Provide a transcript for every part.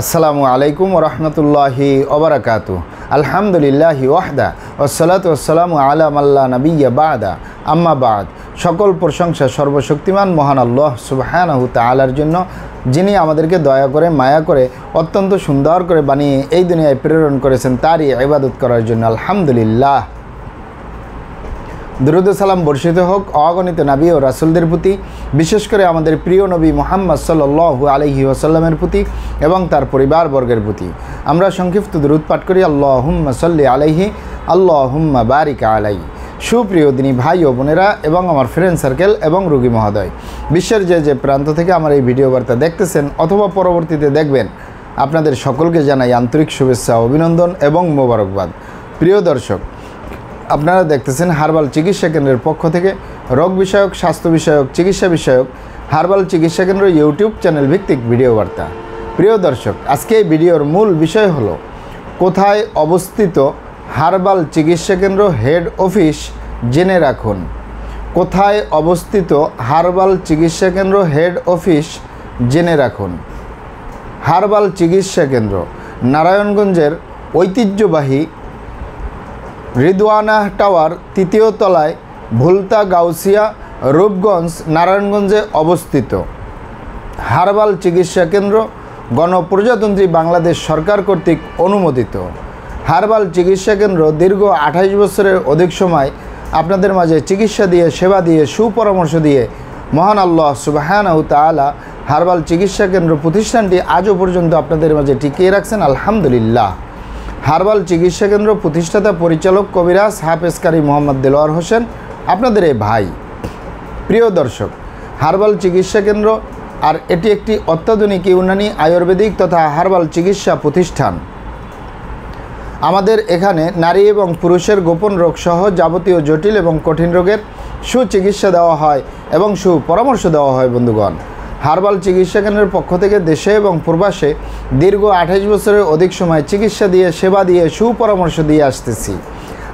আসসালামু আলাইকুম রহমতুল্লাহি ওবরাকাতু। আলহামদুলিল্লাহি ওয়াহদা ওসলাত ওসালামু আলাম আল্লাহ নবিয়া বাদা। আম্মা বাদ, সকল প্রশংসা সর্বশক্তিমান মহান আল্লাহ সুবাহানাহু তালার জন্য, যিনি আমাদেরকে দয়া করে, মায়া করে, অত্যন্ত সুন্দর করে বানিয়ে এই দুনিয়ায় প্রেরণ করেছেন, তারই ইবাদত করার জন্য। আলহামদুলিল্লাহ। দুরুদ সালাম বর্ষিত হোক, অগণিত নাবী ও রাসুলদের প্রতি, বিশেষ করে আমাদের প্রিয় নবী মোহাম্মদ সাল্লু আলহি ওসাল্লামের প্রতি এবং তার পরিবারবর্গের প্রতি। আমরা সংক্ষিপ্ত দুরুদ পাঠ করি আল্লাহ হুম্মা সাল্লি আলাইহি আল্লাহ হুম্মা বারিকা আলাই। সুপ্রিয় দিনী ভাই ও বোনেরা এবং আমার ফ্রেন্ড সার্কেল এবং রুগী মহোদয়, বিশ্বের যে যে প্রান্ত থেকে আমার এই ভিডিও বার্তা দেখতেছেন অথবা পরবর্তীতে দেখবেন, আপনাদের সকলকে জানাই আন্তরিক শুভেচ্ছা, অভিনন্দন এবং মোবারকবাদ। প্রিয় দর্শক আপনারা দেখতেছেন হার্বাল চিকিৎসা কেন্দ্রের পক্ষ থেকে রোগ বিষয়ক, স্বাস্থ্য বিষয়ক, চিকিৎসা বিষয়ক, হার্বাল চিকিৎসা কেন্দ্র ইউটিউব চ্যানেল ভিত্তিক ভিডিও বার্তা। প্রিয় দর্শক, আজকে এই ভিডিওর মূল বিষয় হলো, কোথায় অবস্থিত হার্বাল চিকিৎসা কেন্দ্র হেড অফিস জেনে রাখুন। কোথায় অবস্থিত হার্বাল চিকিৎসা কেন্দ্র হেড অফিস জেনে রাখুন। হার্বাল চিকিৎসা কেন্দ্র, নারায়ণগঞ্জের ঐতিহ্যবাহী রিদওয়ানা টাওয়ার তৃতীয় তলায় ভুলতা গাউসিয়া, রূপগঞ্জ, নারায়ণগঞ্জে অবস্থিত। হারবাল চিকিৎসা কেন্দ্র গণপ্রজাতন্ত্রী বাংলাদেশ সরকার কর্তৃক অনুমোদিত। হারবাল চিকিৎসা কেন্দ্র দীর্ঘ আঠাইশ বছরের অধিক সময় আপনাদের মাঝে চিকিৎসা দিয়ে, সেবা দিয়ে, সুপরামর্শ দিয়ে মহান আল্লাহ সুবাহানাউ তালা হারবাল চিকিৎসা কেন্দ্র প্রতিষ্ঠানটি আজও পর্যন্ত আপনাদের মাঝে টিকিয়ে রাখছেন। আলহামদুলিল্লাহ। হারবাল চিকিৎসা কেন্দ্র প্রতিষ্ঠাতা পরিচালক কবিরাজ হাফেজকারী মোহাম্মদ দেলোয়ার হোসেন, আপনাদের এই ভাই। প্রিয় দর্শক, হারবাল চিকিৎসা কেন্দ্র আর এটি একটি অত্যাধুনিক ইউনানি আয়ুর্বেদিক তথা হারবাল চিকিৎসা প্রতিষ্ঠান। আমাদের এখানে নারী এবং পুরুষের গোপন রোগ সহ যাবতীয় জটিল এবং কঠিন রোগের সুচিকিৎসা দেওয়া হয় এবং সুপরামর্শ দেওয়া হয়, বন্ধুগণ। হার্বাল চিকিৎসা কেন্দ্রের পক্ষ থেকে দেশে এবং প্রবাসে দীর্ঘ আঠাইশ বছরের অধিক সময় চিকিৎসা দিয়ে, সেবা দিয়ে, সুপরামর্শ দিয়ে আসতেছি।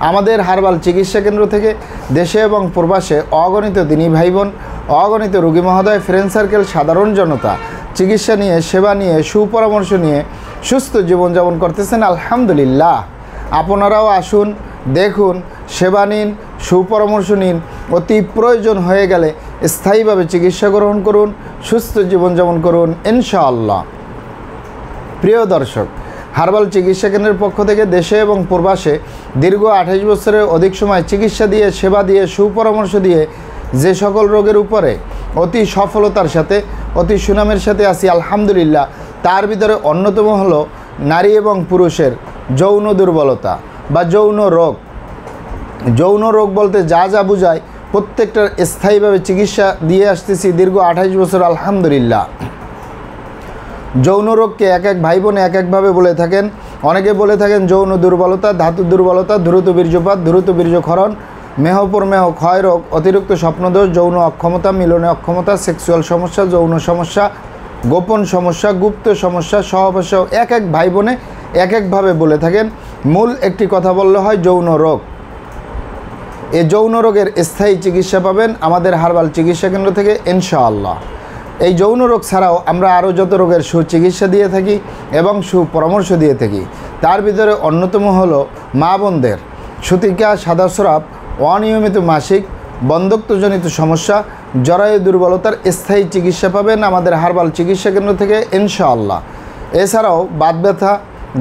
আমাদের হার্বাল চিকিৎসা কেন্দ্র থেকে দেশে এবং প্রবাসে অগণিত দিনী ভাই বোন অগণিত রোগী মহোদয় ফ্রেন্ড সার্কেল সাধারণ জনতা চিকিৎসা নিয়ে, সেবা নিয়ে, সুপরামর্শ নিয়ে সুস্থ জীবনযাপন করতেছেন, আলহামদুলিল্লাহ। আপনারাও আসুন, দেখুন, সেবা নিন সুপরামর্শ নিন। অতি প্রয়োজন হয়ে গেলে স্থায়ীভাবে চিকিৎসা গ্রহণ করুন, সুস্থ জীবনযাপন করুন, ইনশাআল্লাহ। প্রিয় দর্শক, হার্বাল চিকিৎসা কেন্দ্রের পক্ষ থেকে দেশে এবং প্রবাসে দীর্ঘ আঠাইশ বছরের অধিক সময় চিকিৎসা দিয়ে, সেবা দিয়ে, সুপরামর্শ দিয়ে যে সকল রোগের উপরে অতি সফলতার সাথে, অতি সুনামের সাথে আসি আলহামদুলিল্লাহ, তার ভিতরে অন্যতম হলো নারী এবং পুরুষের যৌন দুর্বলতা বা যৌন রোগ। যৌন রোগ বলতে যা যা বোঝায়, প্রত্যেকটার স্থায়ীভাবে চিকিৎসা দিয়ে আসতেছি দীর্ঘ আঠাইশ বছর, আলহামদুলিল্লাহ। যৌন রোগকে এক এক ভাই বোন এক একভাবে বলে থাকেন। অনেকে বলে থাকেন যৌন দুর্বলতা, ধাতু দুর্বলতা, দ্রুত বীর্যপাত, দ্রুত বীর্যক্ষরণ মেহপর মেহ ক্ষয় রোগ, অতিরিক্ত স্বপ্নদোষ, যৌন অক্ষমতা, মিলনে অক্ষমতা, সেক্সুয়াল সমস্যা, যৌন সমস্যা, গোপন সমস্যা, গুপ্ত সমস্যা সহবাস এক এক ভাই বোনে এক একভাবে বলে থাকেন। মূল একটি কথা বললে হয় যৌন রোগ। এ যৌন রোগের স্থায়ী চিকিৎসা পাবেন আমাদের হারবাল চিকিৎসা কেন্দ্র থেকে, ইনশাআল্লাহ। এই যৌন রোগ ছাড়াও আমরা আরও যত রোগের সুচিকিৎসা দিয়ে থাকি এবং সুপরামর্শ দিয়ে থাকি, তার ভিতরে অন্যতম হলো মা বোনদের। সুতিকা, সাদা স্রাব, অনিয়মিত মাসিক, বন্ধত্বজনিত সমস্যা, জরায়ু দুর্বলতার স্থায়ী চিকিৎসা পাবেন আমাদের হারবাল চিকিৎসা কেন্দ্র থেকে, ইনশাআল্লাহ। এছাড়াও বাত ব্যথা,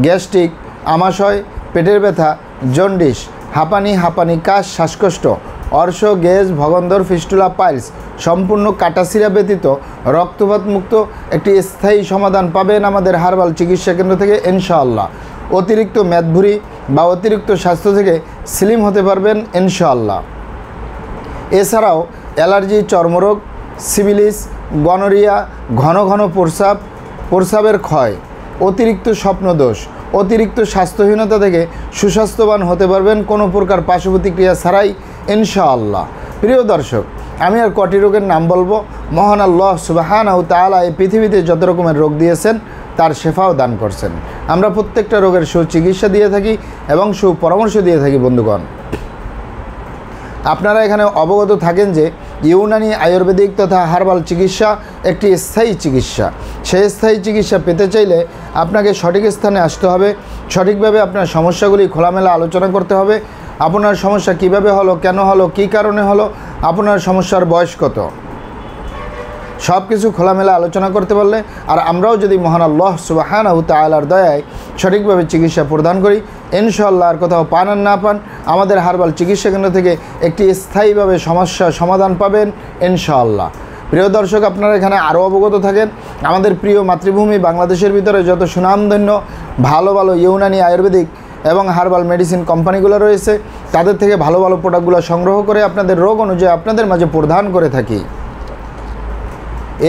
গ্যাস্ট্রিক, আমাশয়, পেটের ব্যথা, জন্ডিস হাঁপানি হাঁপানি, কাশ, শ্বাসকষ্ট, অর্শ, গেজ, ভগন্দর, ফিস্টুলা, পাইলস সম্পূর্ণ কাটাসিরা ব্যতীত রক্তপাত মুক্ত একটি স্থায়ী সমাধান পাবেন আমাদের হারবাল চিকিৎসা কেন্দ্র থেকে ইনশাআল্লাহ। অতিরিক্ত মেদভুরি বা অতিরিক্ত স্বাস্থ্য থেকে স্লিম হতে পারবেন ইনশাআল্লাহ। এছাড়াও অ্যালার্জি, চর্মরোগ, সিভিলিস, গনোরিয়া, ঘন ঘন প্রস্রাব, প্রস্রাবের ক্ষয়, অতিরিক্ত স্বপ্নদোষ অতিরিক্ত স্বাস্থ্যহীনতা থেকে সুস্বাস্থ্যবান হতে পারবেন কোনো প্রকার পার্শ্ব প্রতিক্রিয়া ছাড়াই, ইনশাআল্লাহ। প্রিয় দর্শক, আমি আর কটি রোগের নাম বলব। মহান আল্লাহ সুবাহান ও তালা এই পৃথিবীতে যত রকমের রোগ দিয়েছেন, তার শেফাও দান করছেন। আমরা প্রত্যেকটা রোগের সুচিকিৎসা দিয়ে থাকি এবং সুপরামর্শ দিয়ে থাকি, বন্ধুগণ। আপনারা এখানে অবগত থাকেন যে ইউনানি আয়ুর্বেদিক তথা হার্বাল চিকিৎসা একটি স্থায়ী চিকিৎসা। সেই স্থায়ী চিকিৎসা পেতে চাইলে আপনাকে সঠিক স্থানে আসতে হবে। সঠিকভাবে আপনার সমস্যাগুলি খোলামেলা আলোচনা করতে হবে। আপনার সমস্যা কীভাবে হলো, কেন হলো, কি কারণে হলো, আপনার সমস্যার বয়স কত? সব কিছু খোলামেলা আলোচনা করতে পারলে, আর আমরাও যদি মহান আল্লাহ সুবাহান আহ তালার দয়ায় সঠিকভাবে চিকিৎসা প্রদান করি ইনশাল্লাহ আর কোথাও পান আর না পান, আমাদের হারবাল চিকিৎসা কেন্দ্র থেকে একটি স্থায়ীভাবে সমস্যা সমাধান পাবেন, ইনশাআল্লাহ। প্রিয় দর্শক, আপনারা এখানে আরও অবগত থাকেন, আমাদের প্রিয় মাতৃভূমি বাংলাদেশের ভিতরে যত সুনামধন্য, ভালো ভালো ইউনানি আয়ুর্বেদিক এবং হার্বাল মেডিসিন কোম্পানিগুলো রয়েছে, তাদের থেকে ভালো ভালো প্রোডাক্টগুলো সংগ্রহ করে আপনাদের রোগ অনুযায়ী আপনাদের মাঝে প্রদান করে থাকি।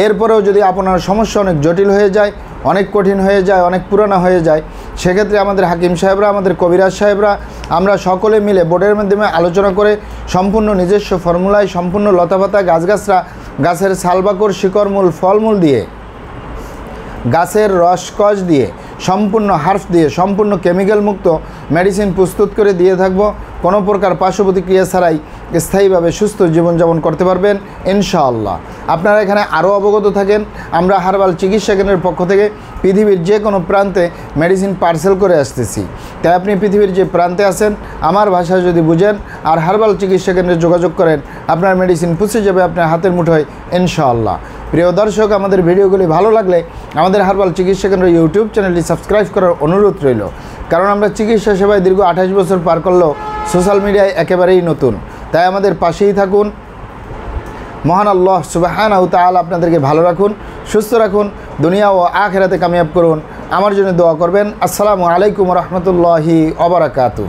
এরপরেও যদি আপনার সমস্যা অনেক জটিল হয়ে যায়, অনেক কঠিন হয়ে যায়, অনেক পুরানো হয়ে যায়, সেক্ষেত্রে আমাদের হাকিম সাহেবরা, আমাদের কবিরাজ সাহেবরা, আমরা সকলে মিলে বোর্ডের মাধ্যমে আলোচনা করে সম্পূর্ণ নিজস্ব ফর্মুলায়, সম্পূর্ণ লতাপাতা গাছগাছরা, গাছের সালবাকর শিকড়মূল, ফলমূল দিয়ে, গাছের রসকস দিয়ে, সম্পূর্ণ হার্ফ দিয়ে, সম্পূর্ণ কেমিক্যাল মুক্ত মেডিসিন প্রস্তুত করে দিয়ে থাকব। কোনো প্রকার পার্শ্ব প্রতিক্রিয়া ছাড়াই স্থায়ীভাবে সুস্থ জীবনযাপন করতে পারবেন, ইনশাআল্লাহ। আপনারা এখানে আরও অবগত থাকেন, আমরা হারবাল চিকিৎসা কেন্দ্রের পক্ষ থেকে পৃথিবীর যে কোনো প্রান্তে মেডিসিন পার্সেল করে আসতেছি। তাই আপনি পৃথিবীর যে প্রান্তে আছেন, আমার ভাষা যদি বুঝেন আর হারবাল চিকিৎসা কেন্দ্রে যোগাযোগ করেন, আপনার মেডিসিন পৌঁছে যাবে আপনার হাতের মুঠোয়, ইনশাআল্লাহ। প্রিয় দর্শক, আমাদের ভিডিওগুলি ভালো লাগলে আমাদের হারবাল চিকিৎসা কেন্দ্র ইউটিউব চ্যানেলটি সাবস্ক্রাইব করার অনুরোধ রইল। কারণ আমরা চিকিৎসা সেবায় দীর্ঘ আঠাশ বছর পার করলেও সোশ্যাল মিডিয়ায় একেবারেই নতুন। তাই আমাদের পাশেই থাকুন। মহান আল্লাহ সুবাহান তাল আপনাদেরকে ভালো রাখুন, সুস্থ রাখুন, দুনিয়া ও আখেরাতে কামিয়াব করুন। আমার জন্য দোয়া করবেন। আসসালামু আলাইকুম রহমতুল্লাহি অবরাকাতু